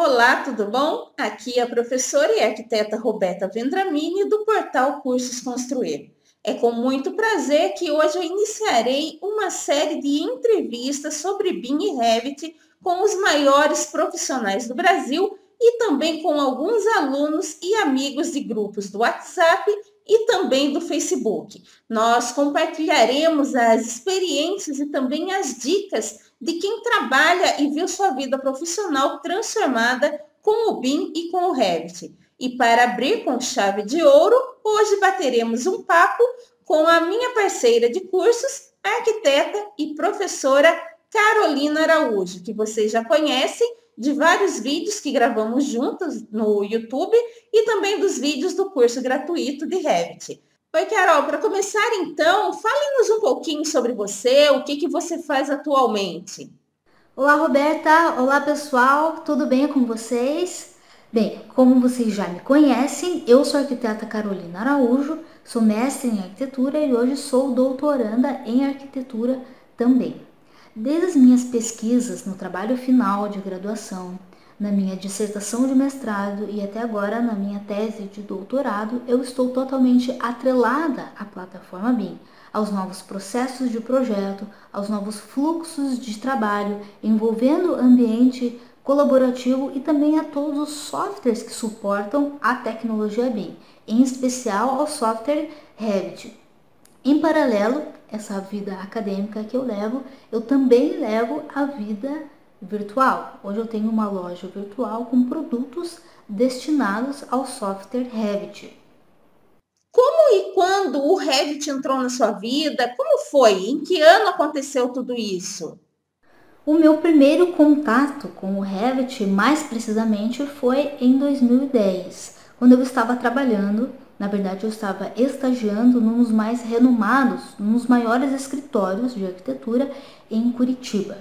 Olá, tudo bom? Aqui é a professora e arquiteta Roberta Vendramini do portal Cursos Construir. É com muito prazer que hoje eu iniciarei uma série de entrevistas sobre BIM e Revit com os maiores profissionais do Brasil e também com alguns alunos e amigos de grupos do WhatsApp e também do Facebook. Nós compartilharemos as experiências e também as dicas de quem trabalha e viu sua vida profissional transformada com o BIM e com o Revit. E para abrir com chave de ouro, hoje bateremos um papo com a minha parceira de cursos, arquiteta e professora Carolina Araújo, que vocês já conhecem de vários vídeos que gravamos juntos no YouTube e também dos vídeos do curso gratuito de Revit. Oi, Carol, para começar então, fale-nos um pouquinho sobre você, o que, que você faz atualmente. Olá, Roberta. Olá, pessoal. Tudo bem com vocês? Bem, como vocês já me conhecem, eu sou a arquiteta Carolina Araújo, sou mestre em arquitetura e hoje sou doutoranda em arquitetura também. Desde as minhas pesquisas no trabalho final de graduação, na minha dissertação de mestrado e até agora na minha tese de doutorado, eu estou totalmente atrelada à plataforma BIM, aos novos processos de projeto, aos novos fluxos de trabalho envolvendo ambiente colaborativo e também a todos os softwares que suportam a tecnologia BIM, em especial ao software Revit. Em paralelo, essa vida acadêmica que eu levo, eu também levo a vida virtual. Hoje eu tenho uma loja virtual com produtos destinados ao software Revit. Como e quando o Revit entrou na sua vida? Como foi? Em que ano aconteceu tudo isso? O meu primeiro contato com o Revit, mais precisamente, foi em 2010, quando eu estava trabalhando na verdade, eu estava estagiando num dos mais renomados, num dos maiores escritórios de arquitetura em Curitiba.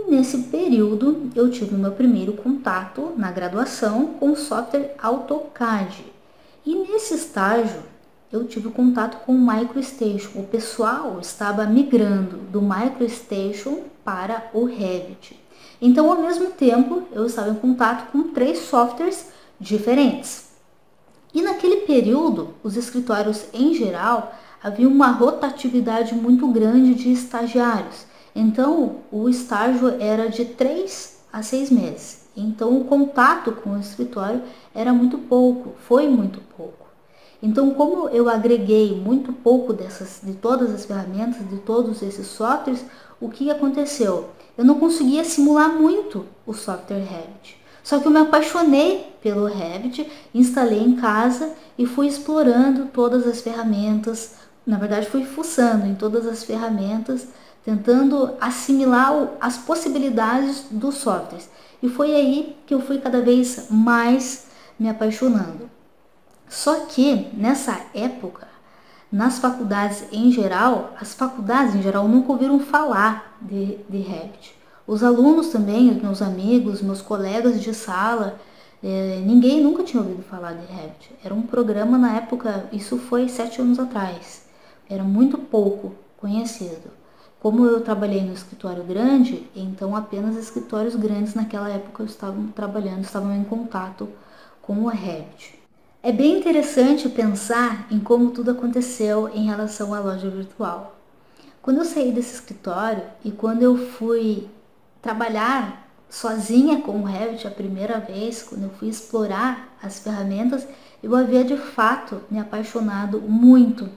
E nesse período eu tive meu primeiro contato na graduação com o software AutoCAD. E nesse estágio eu tive contato com o MicroStation. O pessoal estava migrando do MicroStation para o Revit. Então, ao mesmo tempo, eu estava em contato com três softwares diferentes. E naquele período, os escritórios em geral havia uma rotatividade muito grande de estagiários. Então, o estágio era de 3 a 6 meses. Então, o contato com o escritório era muito pouco, foi muito pouco. Então, como eu agreguei muito pouco dessas, de todas as ferramentas, de todos esses softwares, o que aconteceu? Eu não conseguia simular muito o software Revit. Só que eu me apaixonei pelo Revit, instalei em casa e fui explorando todas as ferramentas. Na verdade, fui fuçando em todas as ferramentas, tentando assimilar as possibilidades dos softwares. E foi aí que eu fui cada vez mais me apaixonando. Só que nessa época, nas faculdades em geral, as faculdades em geral nunca ouviram falar de, de Revit. Os alunos também, os meus amigos, meus colegas de sala, é, ninguém nunca tinha ouvido falar de Revit. Era um programa na época, isso foi sete anos atrás. Era muito pouco conhecido. Como eu trabalhei no escritório grande, então apenas escritórios grandes naquela época estavam trabalhando, estavam em contato com o Revit. É bem interessante pensar em como tudo aconteceu em relação à loja virtual. Quando eu saí desse escritório e quando eu fui trabalhar sozinha com o Revit a primeira vez, quando eu fui explorar as ferramentas, eu havia de fato me apaixonado muito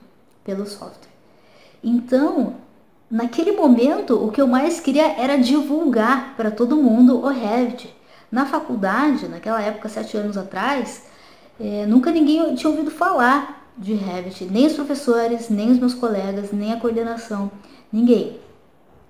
pelo software. Então, naquele momento, o que eu mais queria era divulgar para todo mundo o Revit. Na faculdade, naquela época, sete anos atrás, é, nunca ninguém tinha ouvido falar de Revit, nem os professores, nem os meus colegas, nem a coordenação, ninguém.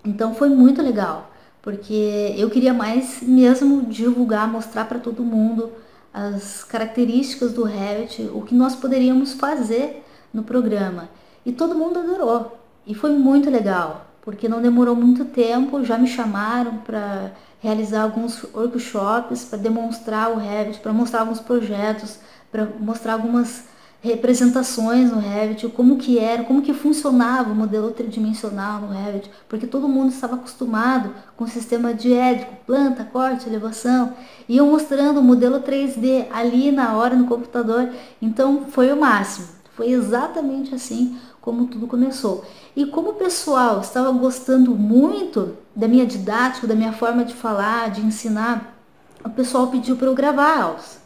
Então foi muito legal porque eu queria mais mesmo divulgar, mostrar para todo mundo as características do Revit, o que nós poderíamos fazer no programa. E todo mundo adorou. E foi muito legal, porque não demorou muito tempo, já me chamaram para realizar alguns workshops, para demonstrar o Revit, para mostrar alguns projetos, para mostrar algumas representações no Revit, como que era, como que funcionava o modelo tridimensional no Revit, porque todo mundo estava acostumado com o sistema diédrico, planta, corte, elevação, iam mostrando o modelo 3D ali na hora no computador, então foi o máximo, foi exatamente assim como tudo começou. E como o pessoal estava gostando muito da minha didática, da minha forma de falar, de ensinar, o pessoal pediu para eu gravar aulas.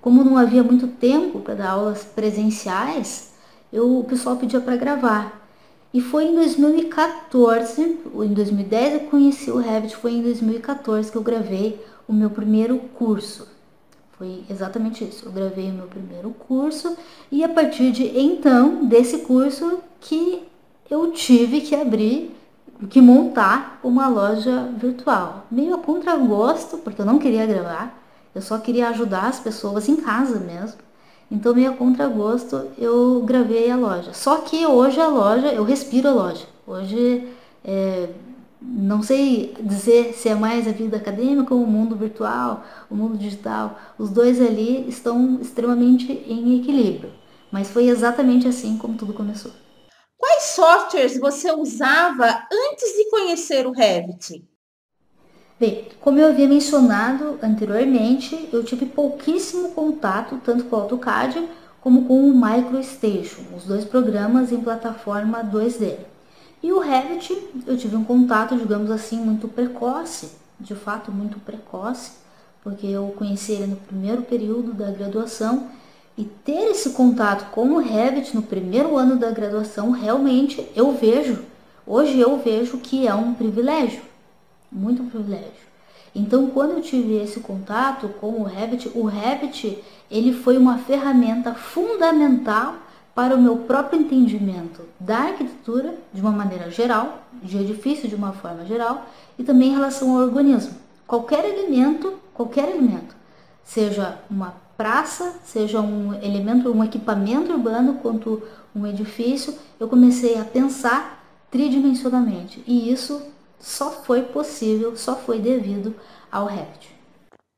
Como não havia muito tempo para dar aulas presenciais, eu, o pessoal pedia para gravar. E foi em 2014, ou em 2010 eu conheci o Revit, foi em 2014 que eu gravei o meu primeiro curso. Foi exatamente isso. Eu gravei o meu primeiro curso e a partir de então, desse curso, que eu tive que abrir, que montar uma loja virtual. Meio a contragosto, porque eu não queria gravar, eu só queria ajudar as pessoas em casa mesmo. Então, meio a contragosto, eu gravei a loja. Só que hoje a loja, eu respiro a loja. Hoje, é, não sei dizer se é mais a vida acadêmica ou o mundo virtual, o mundo digital. Os dois ali estão extremamente em equilíbrio. Mas foi exatamente assim como tudo começou. Quais softwares você usava antes de conhecer o Revit? Bem, como eu havia mencionado anteriormente, eu tive pouquíssimo contato tanto com o AutoCAD como com o MicroStation, os dois programas em plataforma 2D. E o Revit, eu tive um contato, digamos assim, muito precoce, de fato muito precoce, porque eu conheci ele no primeiro período da graduação e ter esse contato com o Revit no primeiro ano da graduação, realmente eu vejo, hoje eu vejo que é um privilégio muito privilégio. Então, quando eu tive esse contato com o Revit, o Revit ele foi uma ferramenta fundamental para o meu próprio entendimento da arquitetura de uma maneira geral, de edifício de uma forma geral, e também em relação ao urbanismo. Qualquer elemento, qualquer elemento, seja uma praça, seja um elemento, um equipamento urbano, quanto um edifício, eu comecei a pensar tridimensionalmente. E isso só foi possível, só foi devido ao Revit.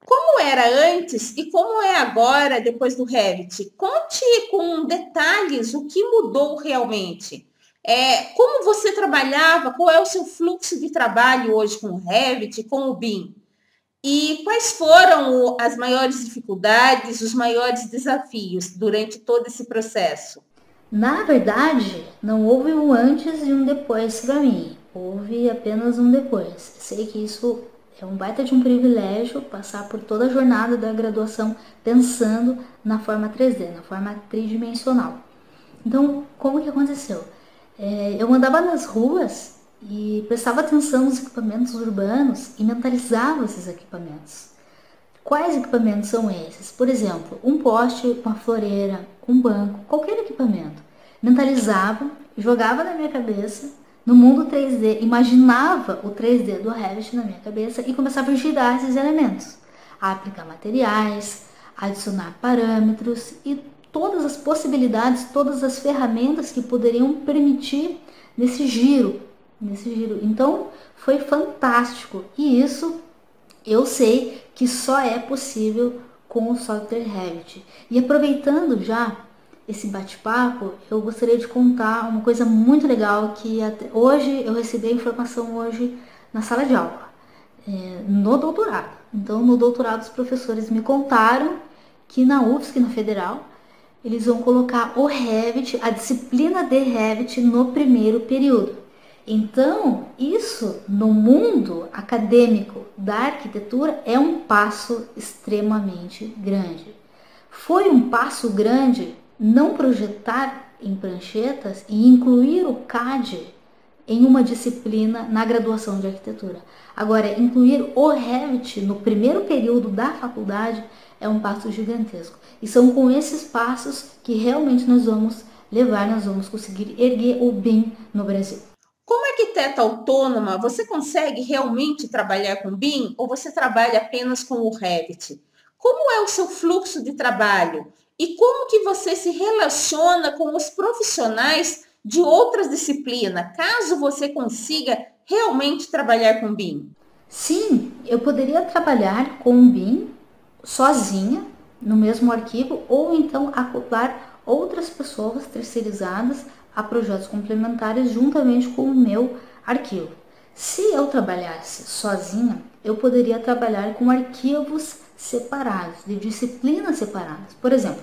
Como era antes e como é agora depois do Revit? Conte com detalhes o que mudou realmente. É, como você trabalhava, qual é o seu fluxo de trabalho hoje com o Revit, com o BIM? E quais foram as maiores dificuldades, os maiores desafios durante todo esse processo? Na verdade, não houve um antes e um depois para mim. Houve apenas um depois. Sei que isso é um baita de um privilégio passar por toda a jornada da graduação pensando na forma 3D, na forma tridimensional. Então, como que aconteceu? É, eu andava nas ruas e prestava atenção nos equipamentos urbanos e mentalizava esses equipamentos. Quais equipamentos são esses? Por exemplo, um poste, uma floreira, um banco, qualquer equipamento. Mentalizava, jogava na minha cabeça no mundo 3D, imaginava o 3D do Revit na minha cabeça e começava a girar esses elementos, a aplicar materiais, adicionar parâmetros e todas as possibilidades, todas as ferramentas que poderiam permitir nesse giro, nesse giro. Então, foi fantástico e isso eu sei que só é possível com o software Revit. E aproveitando já esse bate-papo, eu gostaria de contar uma coisa muito legal que hoje eu recebi a informação hoje na sala de aula, é, no doutorado. Então, no doutorado, os professores me contaram que na UFSC, na Federal, eles vão colocar o Revit, a disciplina de Revit no primeiro período. Então, isso no mundo acadêmico da arquitetura é um passo extremamente grande. Foi um passo grande não projetar em pranchetas e incluir o CAD em uma disciplina na graduação de arquitetura. Agora, incluir o Revit no primeiro período da faculdade é um passo gigantesco. E são com esses passos que realmente nós vamos levar, nós vamos conseguir erguer o BIM no Brasil. Como arquiteta autônoma, você consegue realmente trabalhar com BIM ou você trabalha apenas com o Revit? Como é o seu fluxo de trabalho? E como que você se relaciona com os profissionais de outras disciplinas, caso você consiga realmente trabalhar com BIM? Sim, eu poderia trabalhar com BIM sozinha no mesmo arquivo ou então acoplar outras pessoas terceirizadas a projetos complementares juntamente com o meu arquivo. Se eu trabalhasse sozinha, eu poderia trabalhar com arquivos separados, de disciplinas separadas. Por exemplo,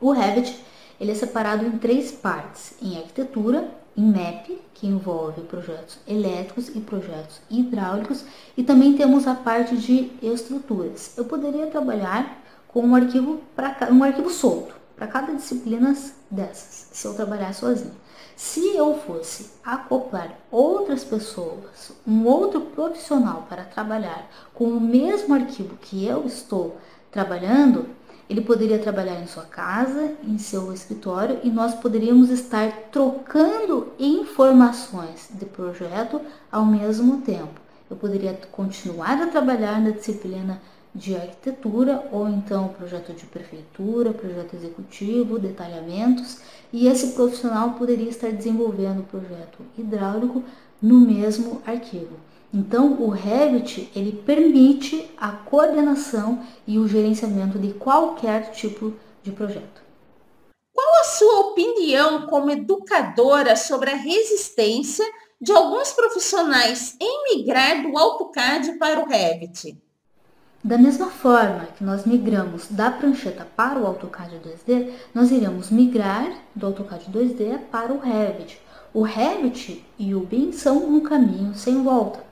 o Revit ele é separado em três partes: em arquitetura, em MAP, que envolve projetos elétricos e projetos hidráulicos, e também temos a parte de estruturas. Eu poderia trabalhar com um arquivo para um arquivo solto para cada disciplina dessas, se eu trabalhar sozinho. Se eu fosse acoplar outras pessoas, um outro profissional para trabalhar com o mesmo arquivo que eu estou trabalhando, ele poderia trabalhar em sua casa, em seu escritório e nós poderíamos estar trocando informações de projeto ao mesmo tempo. Eu poderia continuar a trabalhar na disciplina de arquitetura ou então projeto de prefeitura, projeto executivo, detalhamentos, e esse profissional poderia estar desenvolvendo o projeto hidráulico no mesmo arquivo. Então, o Revit ele permite a coordenação e o gerenciamento de qualquer tipo de projeto. Qual a sua opinião como educadora sobre a resistência de alguns profissionais em migrar do AutoCAD para o Revit? Da mesma forma que nós migramos da prancheta para o AutoCAD 2D, nós iremos migrar do AutoCAD 2D para o Revit. O Revit e o BIM são um caminho sem volta.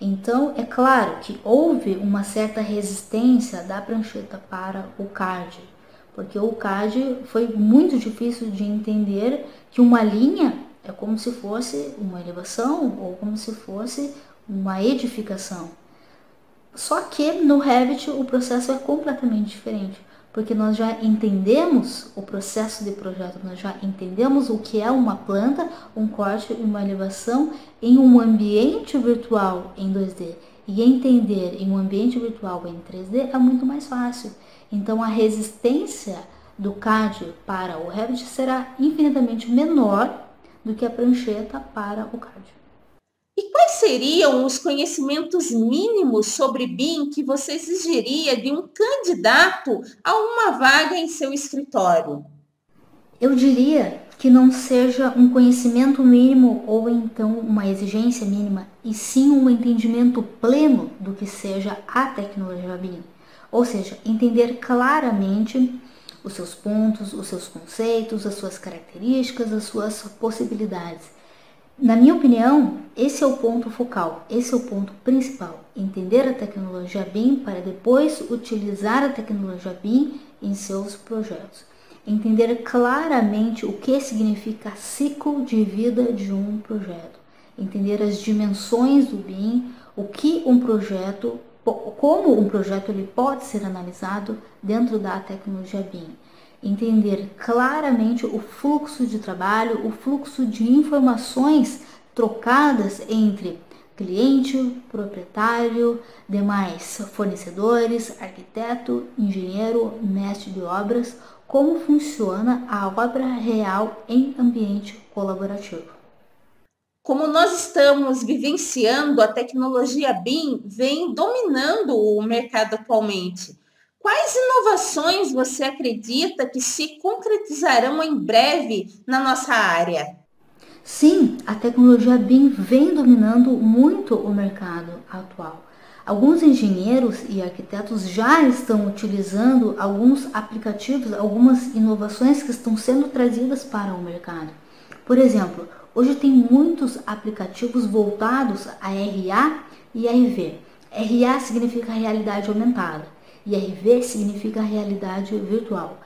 Então, é claro que houve uma certa resistência da prancheta para o CAD, porque o CAD foi muito difícil de entender que uma linha é como se fosse uma elevação ou como se fosse uma edificação. Só que no Revit o processo é completamente diferente, porque nós já entendemos o processo de projeto, nós já entendemos o que é uma planta, um corte e uma elevação em um ambiente virtual em 2D. E entender em um ambiente virtual em 3D é muito mais fácil. Então a resistência do CAD para o Revit será infinitamente menor do que a prancheta para o CAD. Seriam os conhecimentos mínimos sobre BIM que você exigiria de um candidato a uma vaga em seu escritório? Eu diria que não seja um conhecimento mínimo ou então uma exigência mínima, e sim um entendimento pleno do que seja a tecnologia BIM. Ou seja, entender claramente os seus pontos, os seus conceitos, as suas características, as suas possibilidades na minha opinião, esse é o ponto focal, esse é o ponto principal. Entender a tecnologia BIM para depois utilizar a tecnologia BIM em seus projetos. Entender claramente o que significa ciclo de vida de um projeto. Entender as dimensões do BIM, o que um projeto, como um projeto ele pode ser analisado dentro da tecnologia BIM entender claramente o fluxo de trabalho, o fluxo de informações trocadas entre cliente, proprietário, demais fornecedores, arquiteto, engenheiro, mestre de obras, como funciona a obra real em ambiente colaborativo. Como nós estamos vivenciando, a tecnologia BIM vem dominando o mercado atualmente. Quais inovações você acredita que se concretizarão em breve na nossa área? Sim, a tecnologia BIM vem dominando muito o mercado atual. Alguns engenheiros e arquitetos já estão utilizando alguns aplicativos, algumas inovações que estão sendo trazidas para o mercado. Por exemplo, hoje tem muitos aplicativos voltados a RA e RV. RA significa realidade aumentada e RV significa realidade virtual.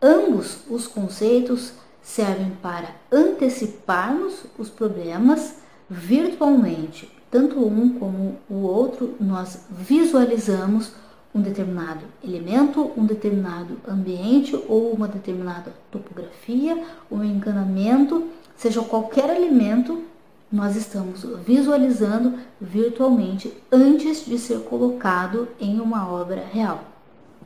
Ambos os conceitos servem para anteciparmos os problemas virtualmente. Tanto um como o outro, nós visualizamos um determinado elemento, um determinado ambiente ou uma determinada topografia, um encanamento, seja qualquer elemento, nós estamos visualizando virtualmente antes de ser colocado em uma obra real.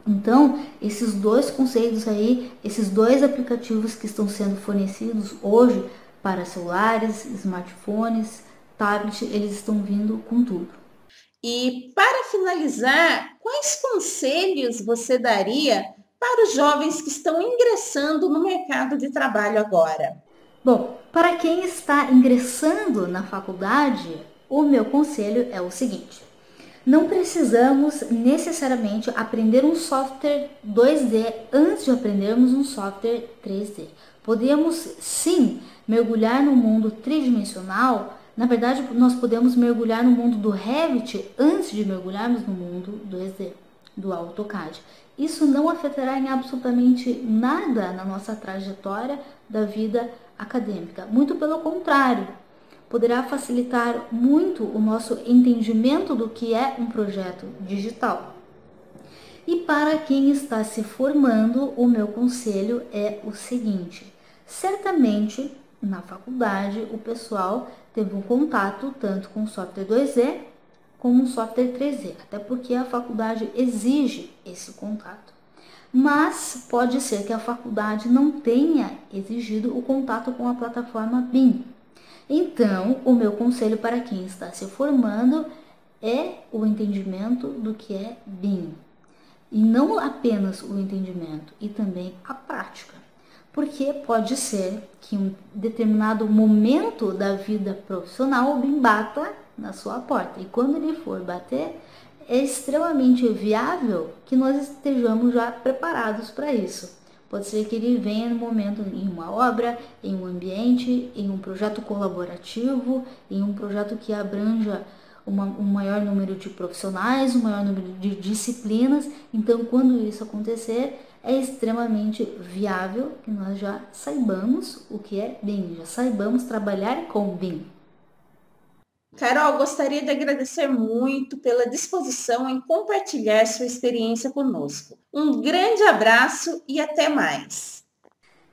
Então, esses dois conceitos aí, esses dois aplicativos que estão sendo fornecidos hoje para celulares, smartphones, tablets, eles estão vindo com tudo. E para finalizar, quais conselhos você daria para os jovens que estão ingressando no mercado de trabalho agora? Bom, para quem está ingressando na faculdade, o meu conselho é o seguinte: não precisamos necessariamente aprender um software 2D antes de aprendermos um software 3D. Podemos sim mergulhar no mundo tridimensional. Na verdade, nós podemos mergulhar no mundo do Revit antes de mergulharmos no mundo 2D, do AutoCAD. Isso não afetará em absolutamente nada na nossa trajetória da vida acadêmica. Muito pelo contrário, poderá facilitar muito o nosso entendimento do que é um projeto digital. E para quem está se formando, o meu conselho é o seguinte: certamente na faculdade o pessoal teve um contato tanto com software 2D como o software 3D, até porque a faculdade exige esse contato. Mas pode ser que a faculdade não tenha exigido o contato com a plataforma BIM, então, o meu conselho para quem está se formando é o entendimento do que é BIM. E não apenas o entendimento, e também a prática. Porque pode ser que em um determinado momento da vida profissional o BIM bata na sua porta. E quando ele for bater, é extremamente viável que nós estejamos já preparados para isso. Pode ser que ele venha no momento em uma obra, em um ambiente, em um projeto colaborativo, em um projeto que abranja uma, um maior número de profissionais, um maior número de disciplinas. Então, quando isso acontecer, é extremamente viável que nós já saibamos o que é BIM, já saibamos trabalhar com BIM. Carol, gostaria de agradecer muito pela disposição em compartilhar sua experiência conosco. Um grande abraço e até mais.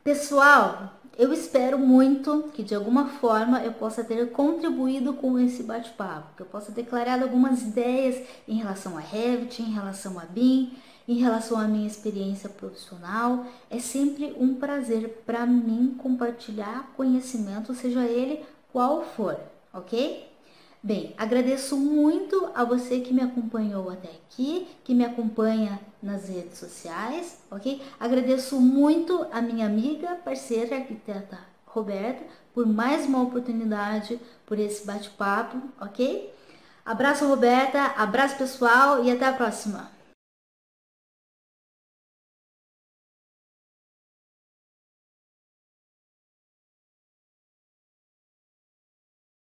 Pessoal, eu espero muito que de alguma forma eu possa ter contribuído com esse bate-papo, que eu possa ter declarado algumas ideias em relação a Revit, em relação a BIM, em relação à minha experiência profissional. É sempre um prazer para mim compartilhar conhecimento, seja ele qual for, ok? Bem, agradeço muito a você que me acompanhou até aqui, que me acompanha nas redes sociais, ok? Agradeço muito a minha amiga, parceira, arquiteta Roberta, por mais uma oportunidade, por esse bate-papo, ok? Abraço, Roberta, abraço pessoal e até a próxima!